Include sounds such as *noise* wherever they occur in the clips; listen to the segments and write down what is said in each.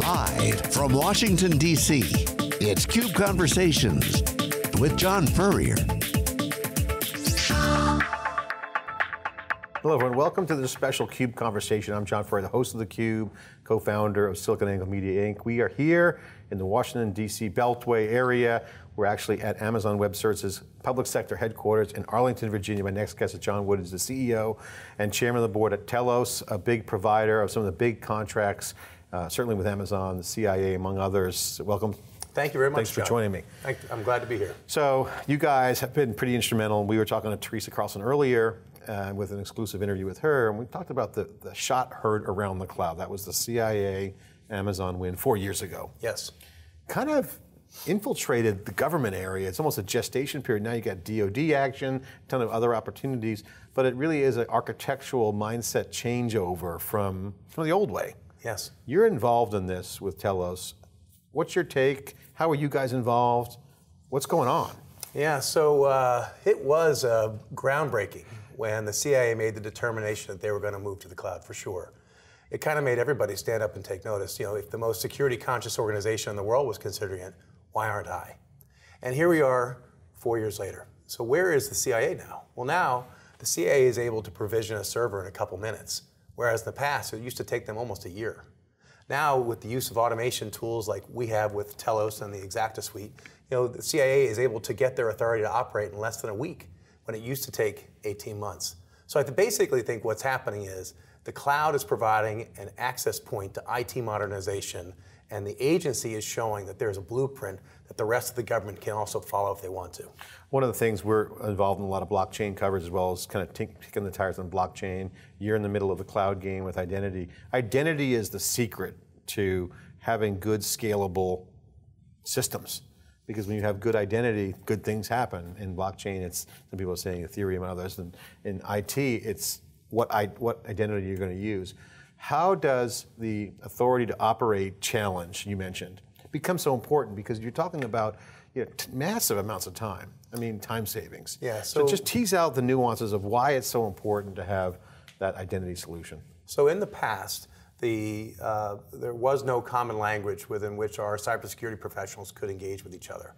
Live from Washington, D.C., it's Cube Conversations with John Furrier. Hello, everyone. Welcome to this special CUBE conversation. I'm John Furrier, the host of theCUBE, co-founder of SiliconANGLE Media Inc. We are here in the Washington, D.C. Beltway area. We're actually at Amazon Web Services public sector headquarters in Arlington, Virginia. My next guest is John Wood, is the CEO and chairman of the board at Telos, a big provider of some of the big contracts, uh, certainly with Amazon, the CIA, among others. Welcome. Thank you very much. Thanks for John. joining me. Thank, I'm glad to be here. So, you guys have been pretty instrumental. We were talking to Teresa Carlson earlier uh, with an exclusive interview with her, and we talked about the, the shot heard around the cloud. That was the CIA Amazon win four years ago. Yes. Kind of infiltrated the government area. It's almost a gestation period. Now you got DoD action, a ton of other opportunities, but it really is an architectural mindset changeover from, from the old way. Yes. You're involved in this with Telos. What's your take? How are you guys involved? What's going on? Yeah, so uh, it was uh, groundbreaking when the CIA made the determination that they were going to move to the cloud for sure. It kind of made everybody stand up and take notice. You know, if the most security conscious organization in the world was considering it, why aren't I? And here we are four years later. So where is the CIA now? Well, now the CIA is able to provision a server in a couple minutes, whereas in the past it used to take them almost a year. Now, with the use of automation tools like we have with Telos and the Xacta suite, you know, the CIA is able to get their authority to operate in less than a week when it used to take 18 months. So I basically think what's happening is the cloud is providing an access point to IT modernization, and the agency is showing that there's a blueprint that the rest of the government can also follow if they want to. One of the things we're involved in a lot of blockchain coverage as well as kind of kicking the tires on blockchain. You're in the middle of the cloud game with identity. Identity is the secret to having good scalable systems. Because when you have good identity, good things happen. In blockchain, it's some people are saying Ethereum and others. And in IT, it's what, I, what identity you're going to use. How does the authority to operate challenge you mentioned become so important? Because you're talking about you know, massive amounts of time. I mean, time savings. Yeah. So, so just tease out the nuances of why it's so important to have that identity solution. So in the past, the, uh, there was no common language within which our cybersecurity professionals could engage with each other.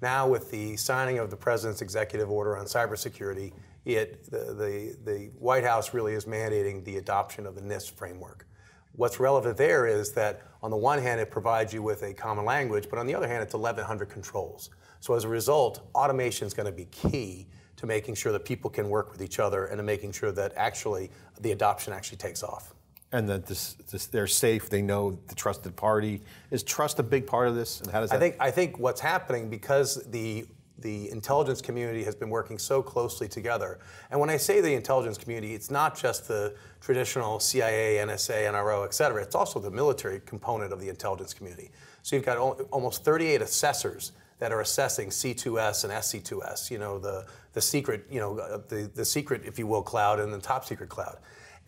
Now, with the signing of the President's executive order on cybersecurity, it, the, the, the White House really is mandating the adoption of the NIST framework. What's relevant there is that on the one hand, it provides you with a common language, but on the other hand, it's 1,100 controls. So as a result, automation is going to be key to making sure that people can work with each other and to making sure that actually the adoption actually takes off and that this, this, they're safe. They know the trusted party. Is trust a big part of this? And how does that? I think I think what's happening because the the intelligence community has been working so closely together. And when I say the intelligence community, it's not just the traditional CIA, NSA, NRO, et cetera. It's also the military component of the intelligence community. So you've got almost 38 assessors that are assessing C2S and SC2S, you know, the, the secret, you know, the, the secret, if you will, cloud and the top secret cloud.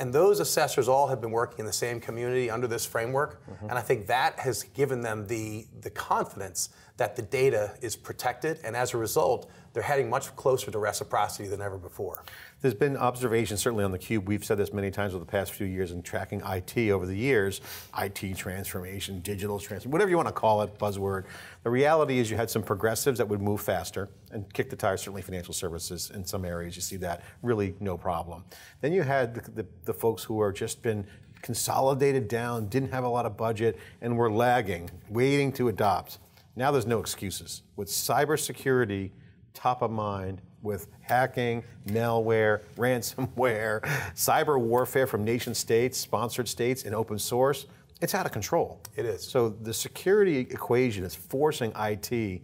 And those assessors all have been working in the same community under this framework. Mm-hmm. And I think that has given them the, the confidence that the data is protected. And as a result, they're heading much closer to reciprocity than ever before. There's been observations, certainly on the Cube. We've said this many times over the past few years in tracking IT over the years IT transformation, digital transformation, whatever you want to call it, buzzword. The reality is you had some progressives that would move faster and kick the tires, certainly financial services in some areas. You see that, really no problem. Then you had the, the, the folks who are just been consolidated down, didn't have a lot of budget, and were lagging, waiting to adopt. Now there's no excuses. With cybersecurity top of mind, with hacking, malware, *laughs* ransomware, cyber warfare from nation states, sponsored states, and open source, it's out of control. It is. So the security equation is forcing IT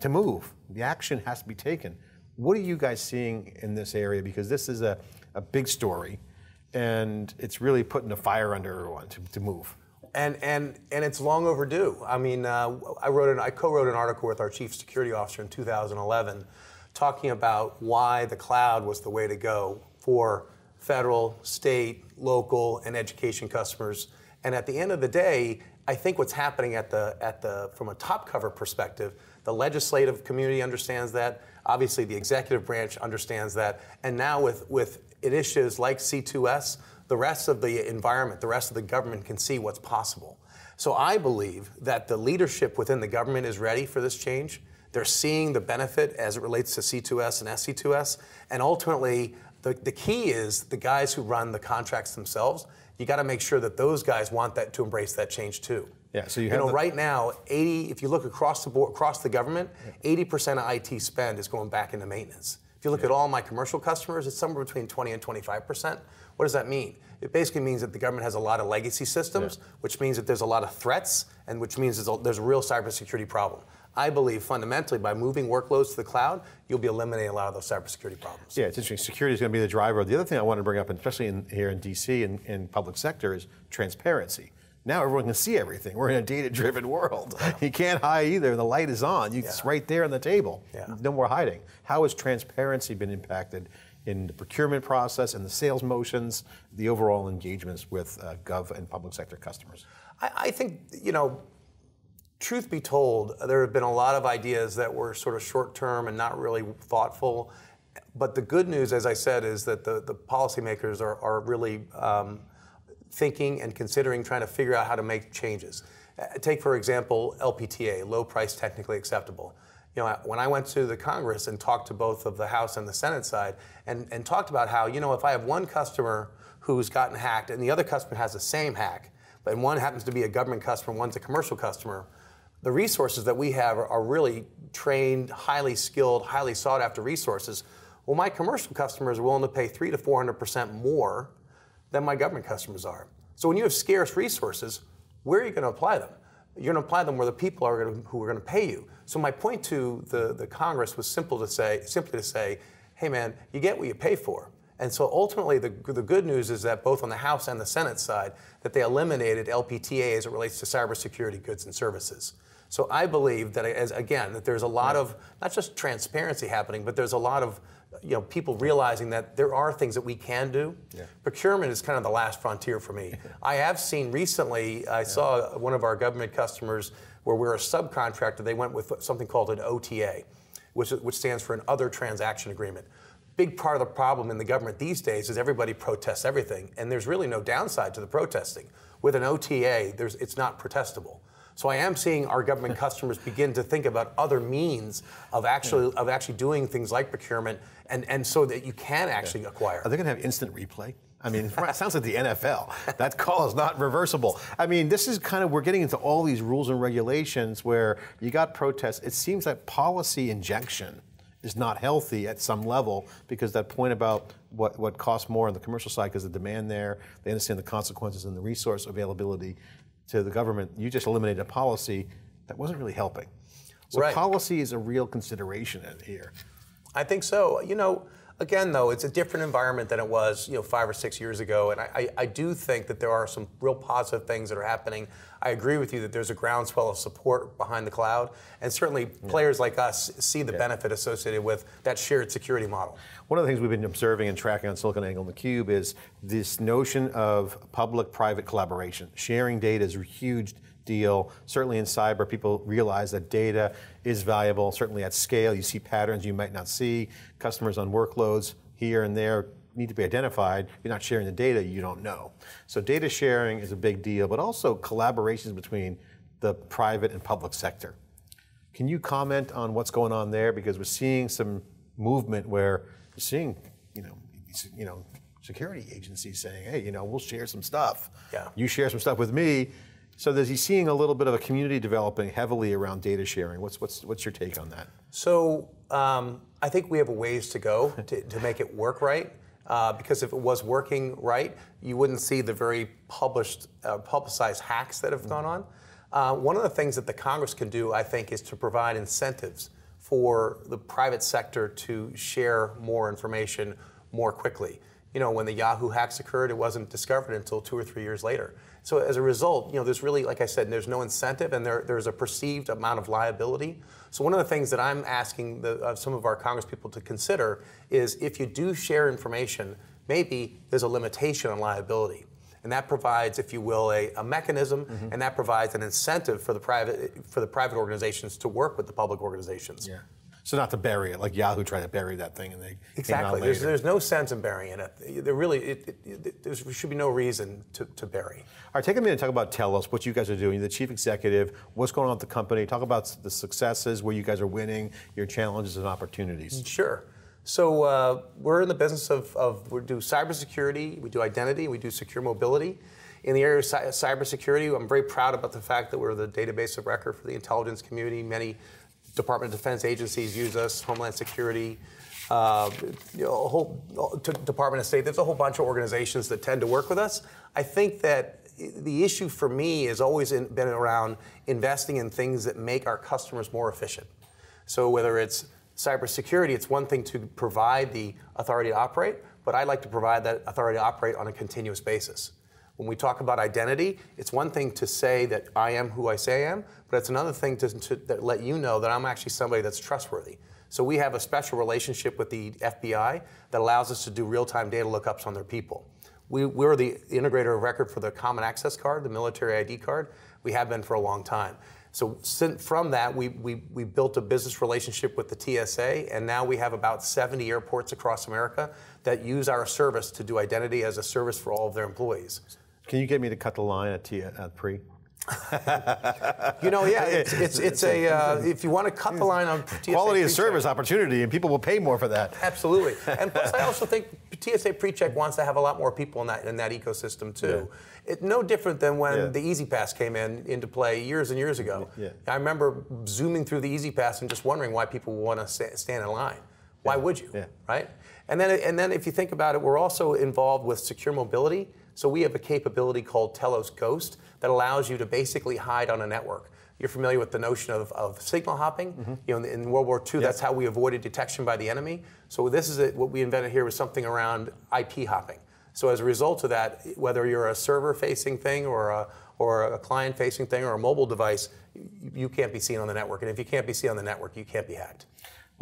to move. The action has to be taken. What are you guys seeing in this area? Because this is a, a big story, and it's really putting a fire under everyone to, to move. And, and, and it's long overdue. I mean, uh, I, wrote an, I co-wrote an article with our chief security officer in 2011 talking about why the cloud was the way to go for federal, state, local, and education customers. And at the end of the day, I think what's happening at the, at the, from a top cover perspective, the legislative community understands that. Obviously, the executive branch understands that. And now with, with initiatives like C2S, the rest of the environment, the rest of the government can see what's possible. So I believe that the leadership within the government is ready for this change. They're seeing the benefit as it relates to C2S and SC2S. And ultimately, the, the key is the guys who run the contracts themselves. You got to make sure that those guys want that to embrace that change too. Yeah, so you, You have know, right now, 80. If you look across the board, across the government, 80% of IT spend is going back into maintenance. If you look at all my commercial customers, it's somewhere between 20 and 25%. What does that mean? It basically means that the government has a lot of legacy systems, which means that there's a lot of threats, and which means there's a, there's a real cybersecurity problem. I believe fundamentally by moving workloads to the cloud, you'll be eliminating a lot of those cybersecurity problems. Yeah, it's interesting. Security is going to be the driver. The other thing I want to bring up, especially in, here in DC and in public sector, is transparency. Now everyone can see everything. We're in a data-driven world. *laughs* You can't hide either. The light is on. You, It's right there on the table. Yeah. No more hiding. How has transparency been impacted in the procurement process and the sales motions, the overall engagements with uh, gov and public sector customers? I, I think, you know, truth be told, there have been a lot of ideas that were sort of short term and not really thoughtful. But the good news, as I said, is that the, the policymakers are, are really um, thinking and considering trying to figure out how to make changes. Uh, Take, for example, LPTA, low price technically acceptable. You know, when I went to the Congress and talked to both of the House and the Senate side and, and talked about how, you know, if I have one customer who's gotten hacked and the other customer has the same hack, but one happens to be a government customer, one's a commercial customer, the resources that we have are, are really trained, highly skilled, highly sought after resources. Well, my commercial customers are willing to pay three to four hundred percent more than my government customers are. So when you have scarce resources, where are you going to apply them? You're going to apply them where the people are going to, who are going to pay you. So my point to the, the Congress was simple to say, simply to say, hey man, you get what you pay for. And so ultimately, the, the good news is that both on the House and the Senate side, that they eliminated LPTA as it relates to cybersecurity goods and services. So I believe that, as again, that there's a lot hmm. of not just transparency happening, but there's a lot of you know people realizing that there are things that we can do. Procurement is kind of the last frontier for me. *laughs* I have seen recently. I saw one of our government customers where we're a subcontractor. They went with something called an OTA, which, which stands for an other transaction agreement. Big part of the problem in the government these days is everybody protests everything, and there's really no downside to the protesting. With an OTA, there's, it's not protestable. So I am seeing our government customers begin to think about other means of actually of actually doing things like procurement, and, and so that you can actually acquire. Are they going to have instant replay? I mean, *laughs* it sounds like the NFL. That call is not reversible. I mean, this is kind of, we're getting into all these rules and regulations where you got protests. It seems that policy injection is not healthy at some level because that point about what, what costs more on the commercial side because the demand there, they understand the consequences and the resource availability to the government. You just eliminated a policy that wasn't really helping. So Right. policy is a real consideration in here. I think so. You know, again, though, it's a different environment than it was, you know, five or six years ago. And I, I, I do think that there are some real positive things that are happening. I agree with you that there's a groundswell of support behind the cloud. And certainly players like us see the benefit associated with that shared security model. One of the things we've been observing and tracking on SiliconANGLE and theCUBE is this notion of public-private collaboration. Sharing data is a huge deal. Certainly in cyber, people realize that data is valuable, certainly at scale. You see patterns you might not see. Customers on workloads here and there need to be identified. You're not sharing the data you don't know. So data sharing is a big deal, but also collaborations between the private and public sector. Can you comment on what's going on there? Because we're seeing some movement where you're seeing, you know, you know, security agencies saying, "Hey, you know, we'll share some stuff. Yeah. You share some stuff with me." So there's he's seeing a little bit of a community developing heavily around data sharing. What's what's what's your take on that? So um, I think we have a ways to go *laughs* to, to make it work right. Uh, because if it was working right, you wouldn't see the very published, uh, publicized hacks that have gone on. Uh, one of the things that the Congress can do, I think, is to provide incentives for the private sector to share more information more quickly. You know, when the Yahoo hacks occurred, it wasn't discovered until two or three years later. So as a result, you know, there's really, like I said, there's no incentive, and there, there's a perceived amount of liability. So one of the things that I'm asking the, uh, some of our Congress people to consider is if you do share information, maybe there's a limitation on liability. And that provides, if you will, a, a mechanism, and that provides an incentive for the private for the private organizations to work with the public organizations. Yeah. So not to bury it, like Yahoo tried to bury that thing and they exactly. There's, there's no sense in burying it. There really, it, it, it, there should be no reason to, to bury. All right, take a minute and talk about Telos, what you guys are doing. You're the chief executive. What's going on with the company? Talk about the successes, where you guys are winning, your challenges and opportunities. Sure. So uh, we're in the business of, of we do cybersecurity, we do identity, we do secure mobility. In the area of cybersecurity, I'm very proud about the fact that we're the database of record for the intelligence community. Many Department of Defense agencies use us, Homeland Security, uh, you know, a whole Department of State. There's a whole bunch of organizations that tend to work with us. I think that the issue for me has always been around investing in things that make our customers more efficient. So whether it's cybersecurity, it's one thing to provide the authority to operate, but I'd like to provide that authority to operate on a continuous basis. When we talk about identity, it's one thing to say that I am who I say I am, but it's another thing to, to let you know that I'm actually somebody that's trustworthy. So we have a special relationship with the FBI that allows us to do real-time data lookups on their people. We, we're the integrator of record for the Common Access Card, the military ID card. We have been for a long time. So from that, we, we, we built a business relationship with the TSA, and now we have about 70 airports across America that use our service to do identity as a service for all of their employees. Can you get me to cut the line at, T- at pre? you know, yeah, it's *laughs* it's, it's a uh, if you want to cut the line on TSA quality of service opportunity, and people will pay more for that. Absolutely, and plus, I *laughs* also think TSA PreCheck wants to have a lot more people in that in that ecosystem too. Yeah. It, no different than when yeah. the E-ZPass came in into play years and years ago. Yeah. I remember zooming through the E-ZPass and just wondering why people want to stand in line. Why would you? Right? And then and then if you think about it, we're also involved with secure mobility. So we have a capability called Telos Ghost that allows you to basically hide on a network. You're familiar with the notion of, of signal hopping. Mm-hmm. You know, in, in, World War II, that's how we avoided detection by the enemy. So this is a, what we invented here was something around IP hopping. So as a result of that, whether you're a server-facing thing or a, or a client-facing thing or a mobile device, you, you can't be seen on the network. And if you can't be seen on the network, you can't be hacked.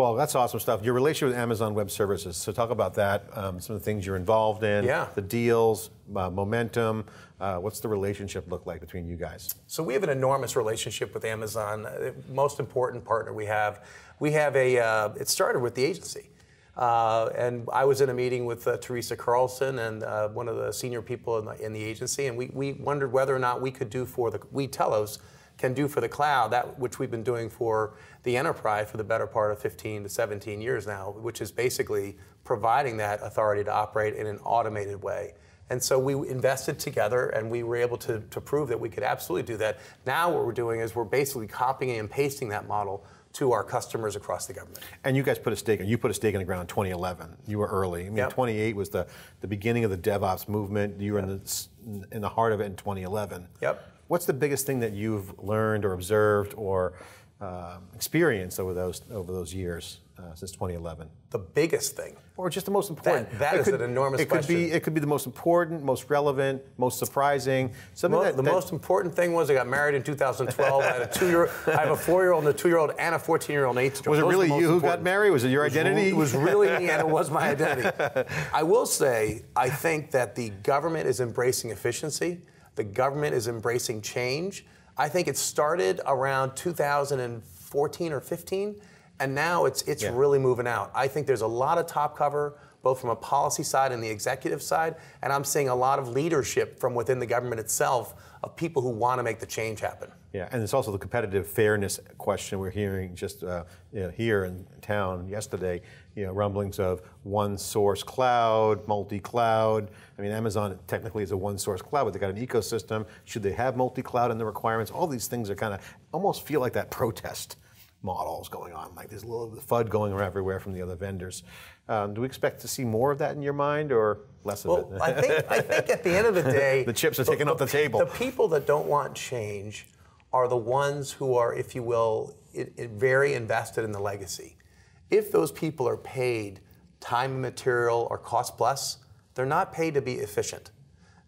Well, that's awesome stuff. Your relationship with Amazon Web Services. So talk about that. Um, some of the things you're involved in. Yeah. The deals, uh, momentum. Uh, what's the relationship look like between you guys? So we have an enormous relationship with Amazon. Uh, most important partner we have. We have a. Uh, it started with the agency. Uh, and I was in a meeting with uh, Teresa Carlson and uh, one of the senior people in the, in the, agency, and we, we wondered whether or not we could do for the we Telos can do for the cloud that which we've been doing for the enterprise for the better part of 15 to 17 years now, which is basically providing that authority to operate in an automated way. And so we invested together and we were able to, to prove that we could absolutely do that. Now what we're doing is we're basically copying and pasting that model to our customers across the government. And you guys put a stake in, you put a stake in the ground in 2011. You were early. I mean, yep. 28 was the, the beginning of the DevOps movement. You were yep. in, the, in the heart of it in 2011. Yep. What's the biggest thing that you've learned or observed or uh, experienced over those over those years uh, since 2011? The biggest thing, or just the most important? That, that is could, an enormous it question. Could be, it could be the most important, most relevant, most surprising. Something Mo- that, the that, most important thing was I got married in 2012. I had a two-year, I have a four-year-old and a two-year-old and a 14-year-old and eight-year-old. Was it really you who got married? Was it your identity? It was, it was really me, and it was my *laughs* identity. I will say, I think that the government is embracing efficiency. The government is embracing change. I think it started around 2014 or 15, and now it's it's yeah. really moving out. I think there's a lot of top cover, both from a policy side and the executive side, and I'm seeing a lot of leadership from within the government itself of people who want to make the change happen. Yeah, and it's also the competitive fairness question we're hearing just uh, you know, here in town yesterday. You know, rumblings of one source cloud, multi-cloud. I mean, Amazon technically is a one source cloud, but they've got an ecosystem. Should they have multi-cloud in the requirements? All these things are kind of almost feel like that protest models going on. Like there's a little FUD going around everywhere from the other vendors. Um, do we expect to see more of that in your mind, or less well, of it? I think I think at the end of the *laughs* day, the chips are taken off the table. The people that don't want change are the ones who are, if you will, it, it very invested in the legacy. If those people are paid time and material or cost plus, they're not paid to be efficient.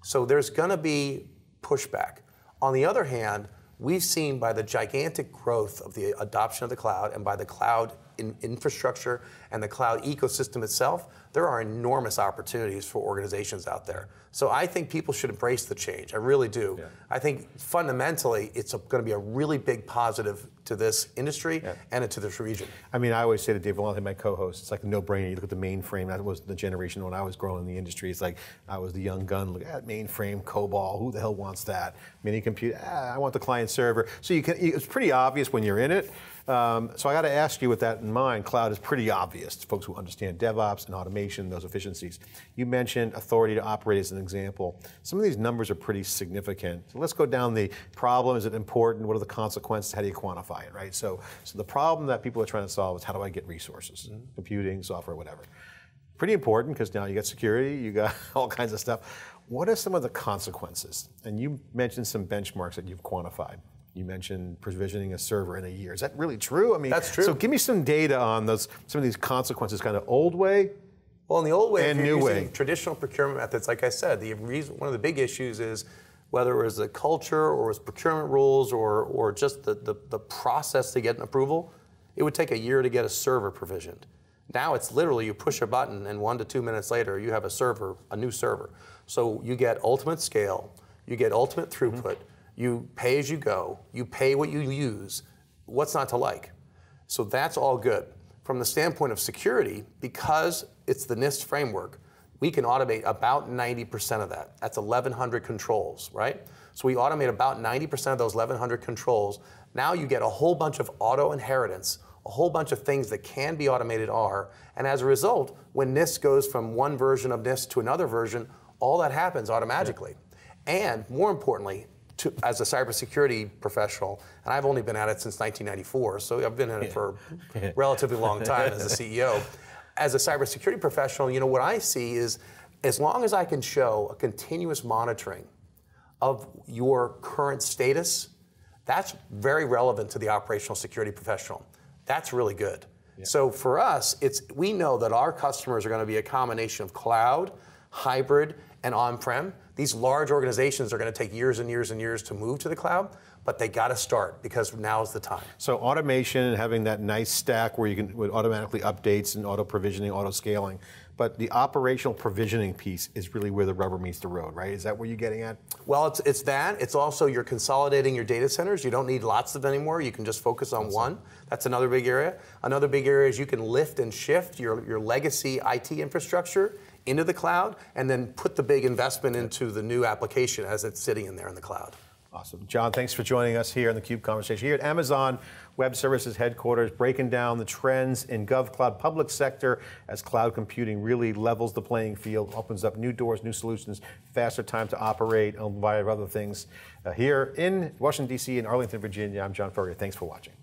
So there's going to be pushback. On the other hand, we've seen by the gigantic growth of the adoption of the cloud and by the cloud in infrastructure and the cloud ecosystem itself, there are enormous opportunities for organizations out there. So I think people should embrace the change. I really do. Yeah. I think fundamentally it's going to be a really big positive to this industry and to this region. I mean, I always say to Dave Vellante, my co-host, it's like a no-brainer. You look at the mainframe. That was the generation when I was growing in the industry. It's like I was the young gun. Look at mainframe, COBOL. Who the hell wants that? Mini computer. Ah, I want the client server. So you can. It's pretty obvious when you're in it. Um, so I got to ask you, with that in mind, cloud is pretty obvious to folks who understand DevOps and automation, those efficiencies. You mentioned authority to operate as an example. Some of these numbers are pretty significant. So let's go down the problem. Is it important? What are the consequences? How do you quantify it? Right. So, so the problem that people are trying to solve is how do I get resources, mm-hmm. computing, software, whatever. Pretty important because now you got security, you got *laughs* all kinds of stuff. What are some of the consequences? And you mentioned some benchmarks that you've quantified. You mentioned provisioning a server in a year. Is that really true? I mean, that's true. So give me some data on those some of these consequences, kind of old way. Well, in the old way, and new way, traditional procurement methods, like I said, the reason one of the big issues is whether it was the culture or it was procurement rules or or just the, the, the process to get an approval, it would take a year to get a server provisioned. Now it's literally you push a button and one to two minutes later you have a server, a new server. So you get ultimate scale, you get ultimate throughput. Mm-hmm you pay as you go, you pay what you use. What's not to like? So that's all good. From the standpoint of security, because it's the NIST framework, we can automate about 90% of that. That's 1,100 controls, right? So we automate about 90% of those 1,100 controls. Now you get a whole bunch of auto inheritance, a whole bunch of things that can be automated are. And as a result, when NIST goes from one version of NIST to another version, all that happens automatically. Yeah. And more importantly, to, as a cybersecurity professional, and I've only been at it since 1994, so I've been in it for a *laughs* relatively long time as a CEO. As a cybersecurity professional, you know what I see is as long as I can show a continuous monitoring of your current status, that's very relevant to the operational security professional. That's really good. Yeah. So for us, it's we know that our customers are going to be a combination of cloud, hybrid, and on-prem. These large organizations are going to take years and years and years to move to the cloud, but they got to start because now is the time. So automation and having that nice stack where you can with automatically updates and auto provisioning, auto scaling. But the operational provisioning piece is really where the rubber meets the road, right? Is that what you're getting at? Well, it's, it's that. It's also you're consolidating your data centers. You don't need lots of them anymore. You can just focus on That's one. That's another big area. Another big area is you can lift and shift your, your legacy IT infrastructure into the cloud and then put the big investment into the new application as it's sitting in there in the cloud. Awesome. John, thanks for joining us here in the CUBE conversation. Here at Amazon Web Services headquarters, breaking down the trends in GovCloud public sector as cloud computing really levels the playing field, opens up new doors, new solutions, faster time to operate, and a variety of other things. Uh, here in Washington, D.C. and Arlington, Virginia, I'm John Furrier. Thanks for watching.